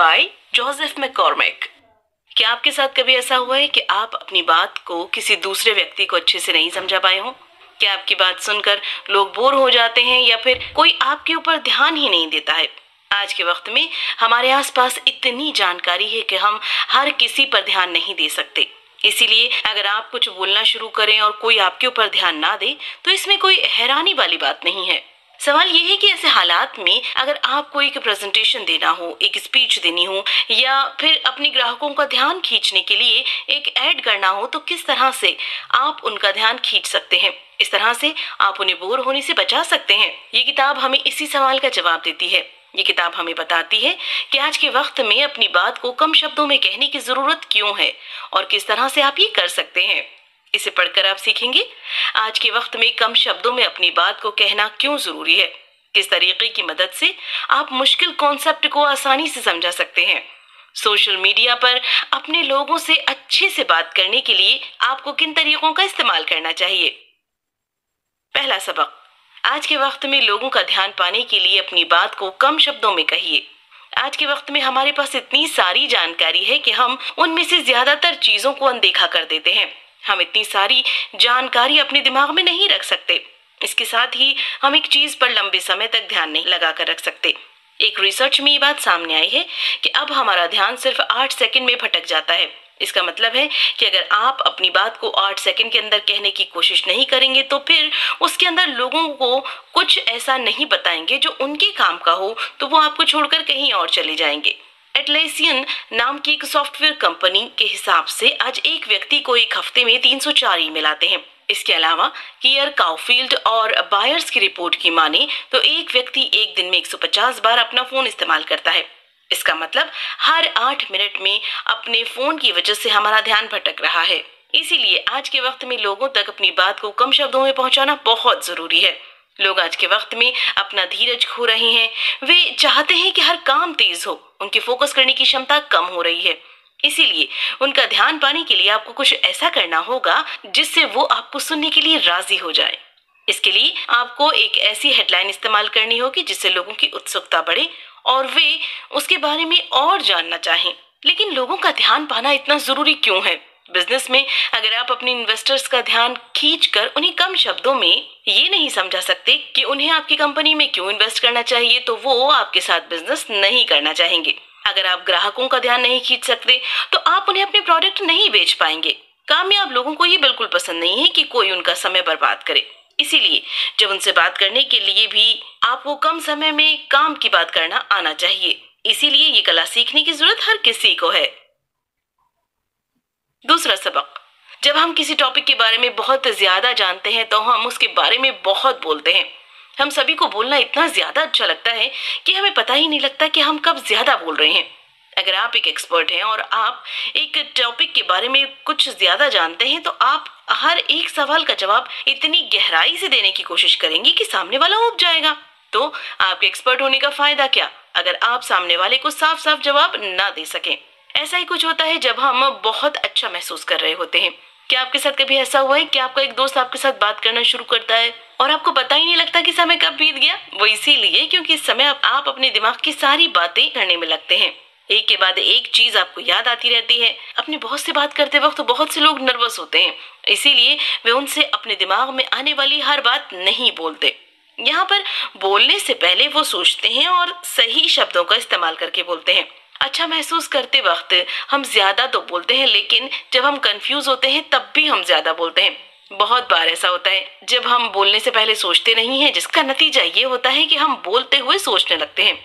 Bye Joseph McCormick क्या आपके साथ कभी ऐसा हुआ है कि आप अपनी बात को किसी दूसरे व्यक्ति को अच्छे से नहीं समझा पाए हो? क्या आपकी बात सुनकर लोग बोर हो जाते हैं या फिर कोई आपके ऊपर ध्यान ही नहीं देता है? आज के वक्त में हमारे आसपास इतनी जानकारी है कि हम हर किसी पर ध्यान नहीं दे सकते। इसीलिए अगर आप कुछ बोलना शुरू करें और कोई आपके ऊपर ध्यान ना दे तो इसमें कोई हैरानी वाली बात नहीं है। सवाल ये है कि ऐसे हालात में अगर आपको एक प्रेजेंटेशन देना हो, एक स्पीच देनी हो, या फिर अपने ग्राहकों का ध्यान खींचने के लिए एक ऐड करना हो तो किस तरह से आप उनका ध्यान खींच सकते हैं? इस तरह से आप उन्हें बोर होने से बचा सकते हैं? ये किताब हमें इसी सवाल का जवाब देती है। ये किताब हमें बताती है कि आज के वक्त में अपनी बात को कम शब्दों में कहने की ज़रूरत क्यों है? और किस तरह से आप ये कर सकते हैं? इसे पढ़कर आप सीखेंगे। आज के वक्त में कम शब्दों में अपनी बात को कहना क्यों ज़रूरी है? किस तरीके की मदद से आप मुश्किल कॉन्सेप्ट को आसानी से समझा सकते हैं? सोशल मीडिया पर अपने लोगों से अच्छे से बात करने के लिए आपको किन तरीकों का इस्तेमाल करना चाहिए? पहला सबक, आज के वक्त में लोगों का ध्यान पाने के लिए अपनी बात को कम शब्दों में कहिए। आज के वक्त में हमारे पास इतनी सारी जानकारी है कि हम उनमें से ज़्यादातर चीज़ों को अनदेखा कर देते हैं। हम इतनी सारी जानकारी अपने दिमाग में नहीं रख सकते। इसके साथ ही हम एक चीज़ पर लंबे समय तक ध्यान नहीं लगा कर रख सकते। एक रिसर्च में ये बात सामने आई है कि अब हमारा ध्यान सिर्फ़ आठ सेकंड में भटक जाता है। इसका मतलब है कि अगर आप अपनी बात को आठ सेकंड के अंदर कहने की कोशिश नहीं करेंगे तो फिर उसके अंदर लोगों को कुछ ऐसा नहीं बताएँगे जो उनके काम का हो तो वो आपको छोड़कर कहीं और चले जाएँगे। एटलेसियन नाम की एक सॉफ्टवेयर कंपनी के हिसाब से आज एक व्यक्ति को एक हफ़्ते में 304 ईमेल आते हैं। इसके अलावा कियर काउफील्ड और बायर्स की रिपोर्ट की माने तो एक व्यक्ति एक दिन में 150 बार अपना फ़ोन इस्तेमाल करता है। इसका मतलब हर आठ मिनट में अपने फ़ोन की वजह से हमारा ध्यान भटक रहा है। इसीलिए आज के वक्त में लोगों तक अपनी बात को कम शब्दों में पहुंचाना बहुत ज़रूरी है। लोग आज के वक्त में अपना धीरज खो रहे हैं। वे चाहते हैं कि हर काम तेज हो। उनकी फोकस करने की क्षमता कम हो रही है। इसीलिए उनका ध्यान पाने के लिए आपको कुछ ऐसा करना होगा जिससे वो आपको सुनने के लिए राज़ी हो जाए। इसके लिए आपको एक ऐसी हेडलाइन इस्तेमाल करनी होगी जिससे लोगों की उत्सुकता बढ़े और वे उसके बारे में और जानना चाहें। लेकिन लोगों का ध्यान पाना इतना ज़रूरी क्यों है? बिज़नेस में, अगर आप अपने इन्वेस्टर्स का ध्यान खींच कर उन्हें कम शब्दों में ये नहीं समझा सकते कि उन्हें आपकी कंपनी में क्यों इन्वेस्ट करना चाहिए तो वो आपके साथ बिज़नेस नहीं करना चाहेंगे। अगर आप ग्राहकों का ध्यान नहीं खींच सकते तो आप उन्हें अपने प्रोडक्ट नहीं बेच पाएँगे। कामयाब लोगों को ये बिल्कुल पसंद नहीं है कि कोई उनका समय बर्बाद करे। इसीलिए, जब उनसे बात करने के लिए भी आपको कम समय में काम की बात करना आना चाहिए। इसीलिए ये कला सीखने की ज़रूरत हर किसी को है। दूसरा सबक, जब हम किसी टॉपिक के बारे में बहुत ज़्यादा जानते हैं तो हम उसके बारे में बहुत बोलते हैं। हम सभी को बोलना इतना ज़्यादा अच्छा लगता है कि हमें पता ही नहीं लगता कि हम कब ज़्यादा बोल रहे हैं। अगर आप एक एक्सपर्ट हैं और आप एक टॉपिक के बारे में कुछ ज़्यादा जानते हैं तो आप हर एक सवाल का जवाब इतनी गहराई से देने की कोशिश करेंगे कि सामने वाला उब जाएगा। तो आपके एक्सपर्ट होने का फ़ायदा क्या? अगर आप सामने वाले को साफ़ साफ़ जवाब ना दे सकें। ऐसा ही कुछ होता है जब हम बहुत अच्छा महसूस कर रहे होते हैं। क्या आपके साथ कभी ऐसा हुआ है? कि आपका एक दोस्त आपके साथ बात करना शुरू करता है? और आपको पता ही नहीं लगता कि समय कब बीत गया? वो इसीलिए क्योंकि इस समय आप अपने दिमाग की सारी बातें करने में लगते हैं। एक के बाद एक चीज़ आपको याद आती रहती है। अपने बहुत से बात करते वक्त बहुत से लोग नर्वस होते हैं। इसीलिए वे उनसे अपने दिमाग में आने वाली हर बात नहीं बोलते। यहाँ पर बोलने से पहले वो सोचते हैं और सही शब्दों का इस्तेमाल करके बोलते हैं। अच्छा महसूस करते वक्त हम ज़्यादा तो बोलते हैं, लेकिन जब हम कंफ्यूज होते हैं, तब भी हम ज़्यादा बोलते हैं। बहुत बार ऐसा होता है, जब हम बोलने से पहले सोचते नहीं है, जिसका नतीजा ये होता है कि हम बोलते हुए सोचने लगते हैं।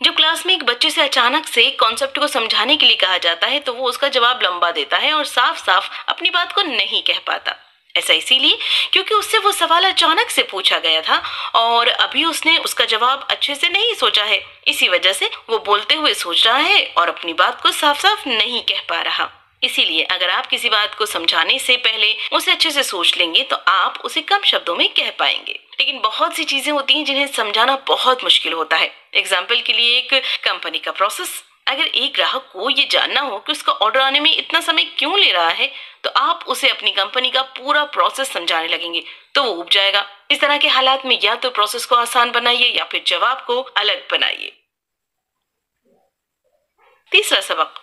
जब क्लास में एक बच्चे से अचानक से एक कॉन्सेप्ट को समझाने के लिए कहा जाता है तो वो उसका जवाब लंबा देता है और साफ़ साफ़ अपनी बात को नहीं कह पाता। ऐसा इसीलिए क्योंकि उससे वो सवाल अचानक से पूछा गया था और अभी उसने उसका जवाब अच्छे से नहीं सोचा है। इसी वजह से वो बोलते हुए सोच रहा है और अपनी बात को साफ़ साफ़ नहीं कह पा रहा। इसीलिए अगर आप किसी बात को समझाने से पहले उसे अच्छे से सोच लेंगे तो आप उसे कम शब्दों में कह पाएँगे। लेकिन बहुत सी चीज़ें होती हैं जिन्हें समझाना बहुत मुश्किल होता है। एग्ज़ाम्पल के लिए एक कंपनी का प्रोसेस अगर एक ग्राहक को ये जानना हो कि उसका ऑर्डर आने में इतना समय क्यों ले रहा है तो आप उसे अपनी कंपनी का पूरा प्रोसेस समझाने लगेंगे तो वो उब जाएगा। इस तरह के हालात में या तो प्रोसेस को आसान बनाइए या फिर जवाब को अलग बनाइए। तीसरा सबक,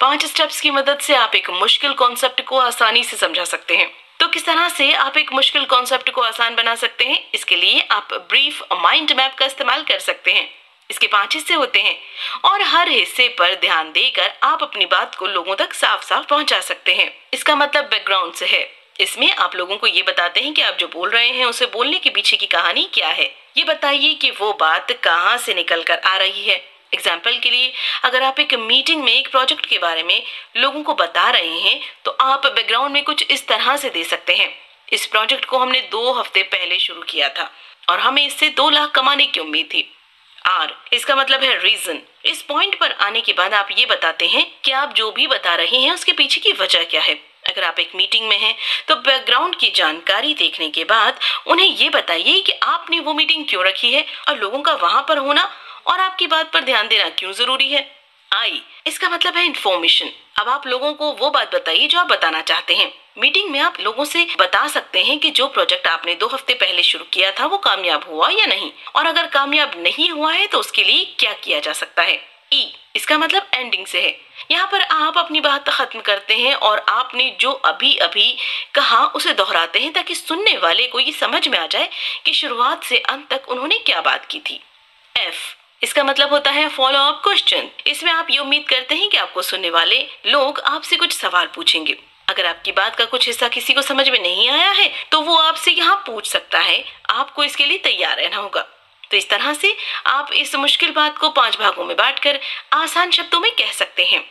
पाँच स्टेप्स की मदद से आप एक मुश्किल कॉन्सेप्ट को आसानी से समझा सकते हैं। तो किस तरह से आप एक मुश्किल कॉन्सेप्ट को आसान बना सकते हैं, इसके लिए आप ब्रीफ माइंड मैप का इस्तेमाल कर सकते हैं। इसके पाँच हिस्से होते हैं। और हर हिस्से पर ध्यान देकर आप अपनी बात को लोगों तक साफ़ साफ़ पहुँचा सकते हैं। इसका मतलब बैकग्राउंड से है। इसमें आप लोगों को ये बताते हैं कि आप जो बोल रहे हैं, उसे बोलने के पीछे की कहानी क्या है। ये बताइए कि वो बात कहाँ से निकल कर आ रही है। एग्ज़ाम्पल के लिए, अगर आप एक मीटिंग में, एक प्रोजेक्ट के बारे में लोगों को बता रहे हैं तो आप बैकग्राउंड में कुछ इस तरह से दे सकते हैं। इस प्रोजेक्ट को हमने दो हफ़्ते पहले शुरू किया था, और हमें इससे दो लाख कमाने की उम्मीद थी। आर, इसका मतलब है रीजन इस पॉइंट पर आने के बाद आप ये बताते हैं कि आप जो भी बता रहे हैं, उसके पीछे की वजह क्या है। अगर आप एक मीटिंग में हैं तो बैकग्राउंड की जानकारी देखने के बाद उन्हें ये बताइए कि आपने वो मीटिंग क्यों रखी है और लोगों का वहाँ पर होना और आपकी बात पर ध्यान देना क्यों ज़रूरी है। आई। इसका मतलब है इन्फॉर्मेशन अब आप लोगों को वो बात बताइए जो आप बताना चाहते हैं। मीटिंग में आप लोगों से बता सकते हैं कि जो प्रोजेक्ट आपने दो हफ़्ते पहले शुरू किया था वो कामयाब हुआ या नहीं? और अगर कामयाब नहीं हुआ है तो उसके लिए क्या किया जा सकता है? ई e, इसका मतलब एंडिंग से है। यहाँ पर आप अपनी बात खत्म करते हैं और आपने जो अभी अभी कहा उसे दोहराते हैं ताकि सुनने वाले को ये समझ में आ जाए कि शुरुआत से अंत तक उन्होंने क्या बात की थी। एफ़ इसका मतलब होता है फॉलो अप क्वेश्चन इसमें आप ये उम्मीद करते हैं कि आपको सुनने वाले लोग आपसे कुछ सवाल पूछेंगे। अगर आपकी बात का कुछ हिस्सा किसी को समझ में नहीं आया है तो वो आपसे यहाँ पूछ सकता है। आपको इसके लिए तैयार रहना होगा। तो इस तरह से आप इस मुश्किल बात को पाँच भागों में बांटकर आसान शब्दों में कह सकते हैं।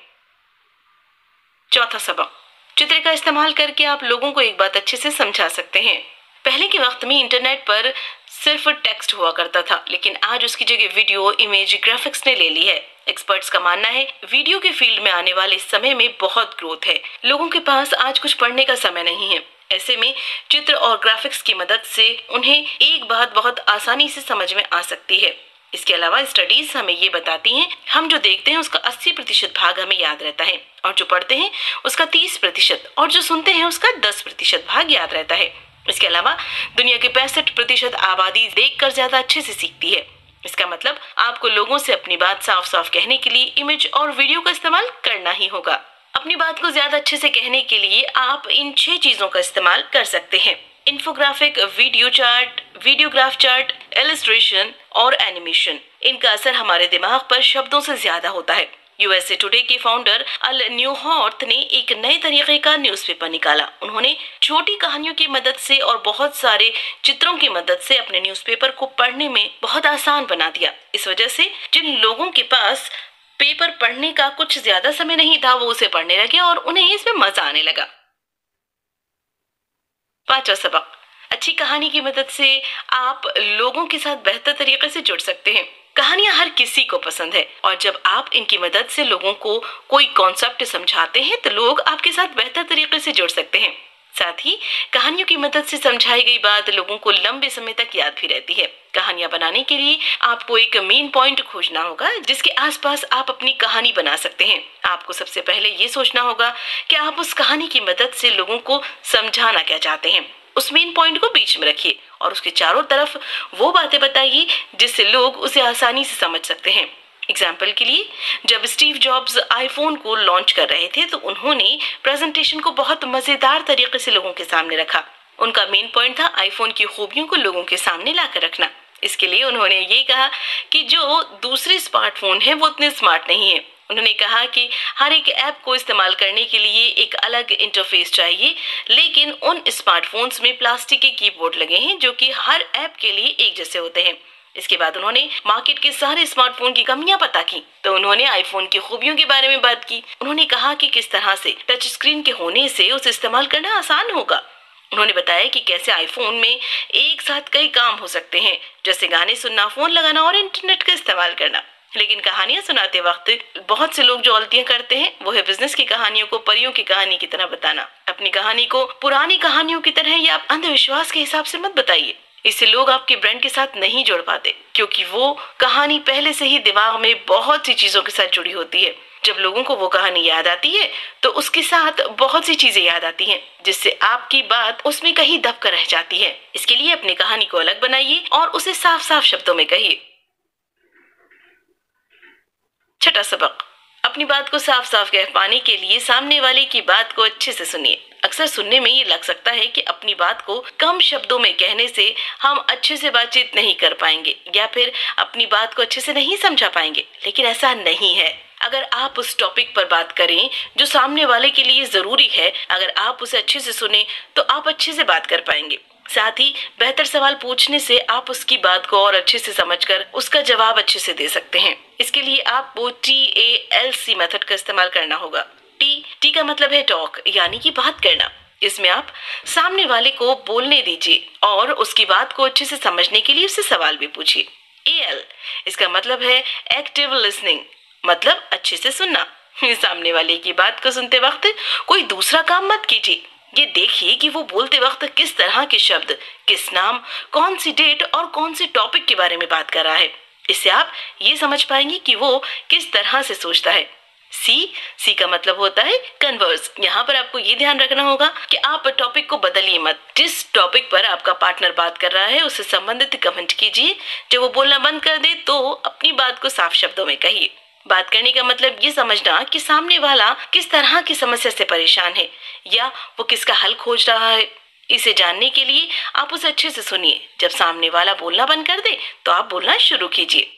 चौथा सबक। चित्र का इस्तेमाल करके आप लोगों को एक बात अच्छे से समझा सकते हैं। पहले के वक्त में इंटरनेट पर सिर्फ़ टेक्स्ट हुआ करता था, लेकिन आज उसकी जगह वीडियो इमेज ग्राफिक्स ने ले ली है। एक्सपर्ट्स का मानना है, वीडियो के फ़ील्ड में आने वाले समय में बहुत ग्रोथ है। लोगों के पास आज कुछ पढ़ने का समय नहीं है। ऐसे में चित्र और ग्राफिक्स की मदद से उन्हें एक बात बहुत आसानी से समझ में आ सकती है। इसके अलावा स्टडीज़ हमें ये बताती हैं, हम जो देखते हैं उसका 80 प्रतिशत भाग हमें याद रहता है, और जो पढ़ते हैं उसका 30 प्रतिशत, और जो सुनते हैं उसका 10 प्रतिशत भाग याद रहता है। इसके अलावा, दुनिया की पैंसठ प्रतिशत आबादी देखकर ज़्यादा अच्छे से सीखती है। इसका मतलब आपको लोगों से अपनी बात साफ़ साफ़ कहने के लिए इमेज और वीडियो का इस्तेमाल करना ही होगा। अपनी बात को ज़्यादा अच्छे से कहने के लिए आप इन छह चीज़ों का इस्तेमाल कर सकते हैं। Infographic video chart videograph chart illustration और एनिमेशन इनका असर हमारे दिमाग पर शब्दों से ज़्यादा होता है। यूएसए टुडे के फाउंडर अल न्यूहॉर्थ ने एक नए तरीके का न्यूज़पेपर निकाला। उन्होंने छोटी कहानियों की मदद से और बहुत सारे चित्रों की मदद से अपने न्यूज़पेपर को पढ़ने में बहुत आसान बना दिया। इस वजह से जिन लोगों के पास पेपर पढ़ने का कुछ ज़्यादा समय नहीं था, वो उसे पढ़ने लगे और उन्हें इसमें मज़ा आने लगा। पांचवा सबक। अच्छी कहानी की मदद से आप लोगों के साथ बेहतर तरीके से जुड़ सकते हैं। कहानियाँ हर किसी को पसंद है। और जब आप इनकी मदद से लोगों को कोई कॉन्सेप्ट समझाते हैं तो लोग आपके साथ बेहतर तरीके से जुड़ सकते हैं। साथ ही, कहानियों की मदद से समझाई गई बात लोगों को लंबे समय तक याद भी रहती है। कहानियाँ बनाने के लिए आपको एक मेन पॉइंट खोजना होगा, जिसके आसपास आप अपनी कहानी बना सकते हैं। आपको सबसे पहले ये सोचना होगा कि आप उस कहानी की मदद से लोगों को समझाना क्या चाहते हैं? उस मेन पॉइंट को बीच में रखिए और उसके चारों तरफ़ वो बातें बताइए जिससे लोग उसे आसानी से समझ सकते हैं। एग्ज़ाम्पल के लिए, जब स्टीव जॉब्स आईफोन को लॉन्च कर रहे थे तो उन्होंने प्रेजेंटेशन को बहुत मज़ेदार तरीके से लोगों के सामने रखा। उनका मेन पॉइंट था आईफोन की खूबियों को लोगों के सामने लाकर रखना। इसके लिए उन्होंने ये कहा कि जो दूसरे स्मार्टफ़ोन है, वो उतने स्मार्ट नहीं है। उन्होंने कहा कि हर एक ऐप को इस्तेमाल करने के लिए एक अलग इंटरफेस चाहिए, लेकिन उन स्मार्टफोन्स में प्लास्टिक के कीबोर्ड लगे हैं जो कि हर ऐप के लिए एक जैसे होते हैं। इसके बाद उन्होंने मार्केट के सारे स्मार्टफ़ोन की कमियाँ पता की तो उन्होंने आईफोन की खूबियों के बारे में बात की। उन्होंने कहा कि किस तरह से टच स्क्रीन के होने से उसे इस्तेमाल करना आसान होगा। उन्होंने बताया कि कैसे आईफोन में एक साथ कई काम हो सकते हैं, जैसे गाने सुनना फ़ोन लगाना और इंटरनेट का इस्तेमाल करना। लेकिन कहानियाँ सुनाते वक्त बहुत से लोग जो गलतियाँ करते हैं, वो है बिज़नेस की कहानियों को, परियों की कहानी की तरह बताना। अपनी कहानी को पुरानी कहानियों की तरह या अंधविश्वास के हिसाब से मत बताइए। इससे लोग आपके ब्रांड के साथ नहीं जुड़ पाते, क्योंकि वो कहानी पहले से ही दिमाग में बहुत सी चीज़ों के साथ जुड़ी होती है। जब लोगों को वो कहानी याद आती है तो उसके साथ बहुत सी चीज़ें याद आती हैं, जिससे आपकी बात उसमें कहीं दबकर रह जाती है। इसके लिए अपनी कहानी को अलग बनाइए और उसे साफ़ साफ़ शब्दों में कहिए। छठा सबक। अपनी बात को साफ़ साफ़ कह पाने के लिए सामने वाले की बात को अच्छे से सुनिए। अक्सर सुनने में ये लग सकता है कि अपनी बात को कम शब्दों में कहने से हम अच्छे से बातचीत नहीं कर पाएँगे या फिर अपनी बात को अच्छे से नहीं समझा पाएँगे। लेकिन ऐसा नहीं है। अगर आप उस टॉपिक पर बात करें जो सामने वाले के लिए ज़रूरी है, अगर आप उसे अच्छे से सुने तो आप अच्छे से बात कर पाएँगे। साथ ही बेहतर सवाल पूछने से आप उसकी बात को और अच्छे से समझकर उसका जवाब अच्छे से दे सकते हैं। इसके लिए आपको T A L C method का इस्तेमाल करना होगा। टी टी का मतलब है टॉक यानी कि बात करना। इसमें आप सामने वाले को बोलने दीजिए और उसकी बात को अच्छे से समझने के लिए उससे सवाल भी पूछिए। ए एल इसका मतलब है एक्टिव लिसनिंग मतलब अच्छे से सुनना। सामने वाले की बात को सुनते वक्त कोई दूसरा काम मत कीजिए। ये देखिए कि वो बोलते वक्त किस तरह के शब्द, किस नाम, कौन सी डेट और कौन से टॉपिक के बारे में बात कर रहा है। इससे आप ये समझ पाएँगे कि वो किस तरह से सोचता है। सी सी का मतलब होता है कन्वर्स यहाँ पर आपको ये ध्यान रखना होगा कि आप टॉपिक को बदलिए मत। जिस टॉपिक पर आपका पार्टनर बात कर रहा है, उससे संबंधित कमेंट कीजिए। जब वो बोलना बंद कर दे तो अपनी बात को साफ़ शब्दों में कहिए। बात करने का मतलब ये समझना कि सामने वाला किस तरह की समस्या से परेशान है, या वो किसका हल खोज रहा है। इसे जानने के लिए आप उसे अच्छे से सुनिए। जब सामने वाला बोलना बंद कर दे तो आप बोलना शुरू कीजिए।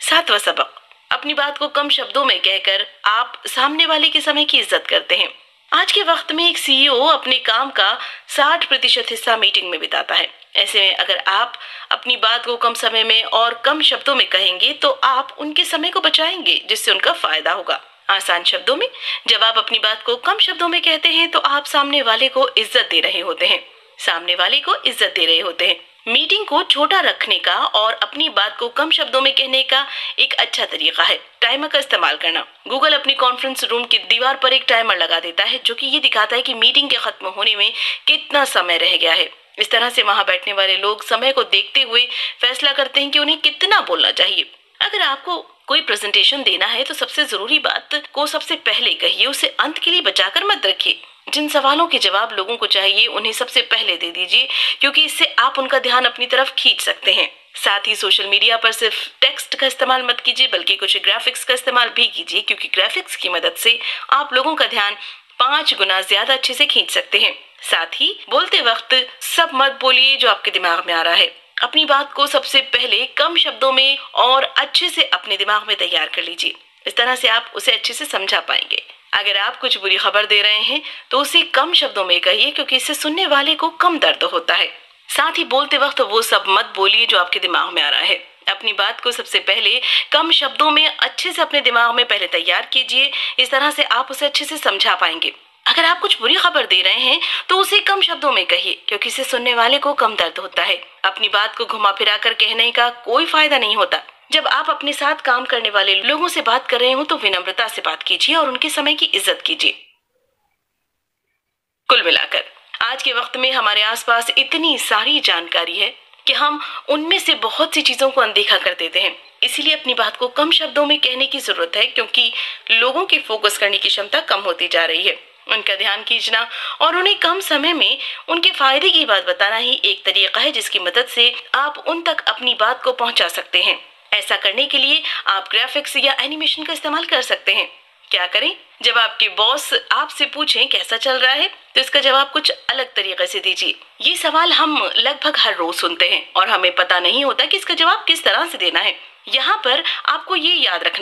सातवा सबक। अपनी बात को कम शब्दों में कहकर आप सामने वाले के समय की इज़्ज़त करते हैं। आज के वक्त में एक सीईओ अपने काम का 60 प्रतिशत हिस्सा मीटिंग में बिताता है। ऐसे में अगर आप अपनी बात को कम समय में और कम शब्दों में कहेंगे तो आप उनके समय को बचाएँगे, जिससे उनका फ़ायदा होगा। आसान शब्दों में, जब आप अपनी बात को कम शब्दों में कहते हैं तो आप सामने वाले को इज़्ज़त दे रहे होते हैं। सामने वाले को इज़्ज़त दे रहे होते हैं। मीटिंग को छोटा रखने का और अपनी बात को कम शब्दों में कहने का एक अच्छा तरीका है। टाइमर का इस्तेमाल करना। गूगल अपनी कॉन्फ्रेंस रूम की दीवार पर एक टाइमर लगा देता है, जो कि ये दिखाता है कि मीटिंग के खत्म होने में कितना समय रह गया है। इस तरह से वहाँ बैठने वाले लोग समय को देखते हुए फैसला करते हैं कि उन्हें कितना बोलना चाहिए। अगर आपको कोई प्रेजेंटेशन देना है तो सबसे ज़रूरी बात को सबसे पहले कहिए, उसे अंत के लिए बचाकर मत रखिए। जिन सवालों के जवाब लोगों को चाहिए, उन्हें सबसे पहले दे दीजिए, क्योंकि इससे आप उनका ध्यान अपनी तरफ़ खींच सकते हैं। साथ ही सोशल मीडिया पर सिर्फ़ टेक्स्ट का इस्तेमाल मत कीजिए, बल्कि कुछ ग्राफिक्स का इस्तेमाल भी कीजिए, क्योंकि ग्राफिक्स की मदद से आप लोगों का ध्यान पाँच गुना ज़्यादा अच्छे से खींच सकते हैं। साथ ही बोलते वक्त सब मत बोलिए जो आपके दिमाग में आ रहा है। अपनी बात को सबसे पहले कम शब्दों में और अच्छे से अपने दिमाग में तैयार कर लीजिए। इस तरह से आप उसे अच्छे से समझा पाएँगे। अगर आप कुछ बुरी खबर दे रहे हैं तो उसे कम शब्दों में कहिए, क्योंकि इससे सुनने वाले को कम दर्द होता है। साथ ही बोलते वक्त वो सब मत बोलिए जो आपके दिमाग में आ रहा है। अपनी बात को सबसे पहले कम शब्दों में अच्छे से अपने दिमाग में पहले तैयार कीजिए। इस तरह से आप उसे अच्छे से समझा पाएँगे। अगर आप कुछ बुरी खबर दे रहे हैं तो उसे कम शब्दों में कहिए, क्योंकि इसे सुनने वाले को कम दर्द होता है। अपनी बात को घुमा फिरा कर कहने का कोई फ़ायदा नहीं होता। जब आप अपने साथ काम करने वाले लोगों से बात कर रहे हो तो विनम्रता से बात कीजिए और उनके समय की इज़्ज़त कीजिए। कुल मिलाकर, आज के वक्त में हमारे आसपास इतनी सारी जानकारी है कि हम उनमें से बहुत सी चीज़ों को अनदेखा कर देते हैं। इसीलिए अपनी बात को कम शब्दों में कहने की ज़रूरत है, क्योंकि लोगों की फोकस करने की क्षमता कम होती जा रही है। उनका ध्यान खींचना और उन्हें कम समय में उनके फ़ायदे की बात बताना ही एक तरीका है, जिसकी मदद से आप उन तक अपनी बात को पहुँचा सकते हैं। ऐसा करने के लिए आप ग्राफिक्स या एनिमेशन का इस्तेमाल कर सकते हैं। क्या करें? जब आपके बॉस आपसे पूछे कैसा चल रहा है तो इसका जवाब कुछ अलग तरीके से दीजिए। ये सवाल हम लगभग हर रोज सुनते हैं और हमें पता नहीं होता कि इसका जवाब किस तरह से देना है। यहाँ पर आपको ये याद रखना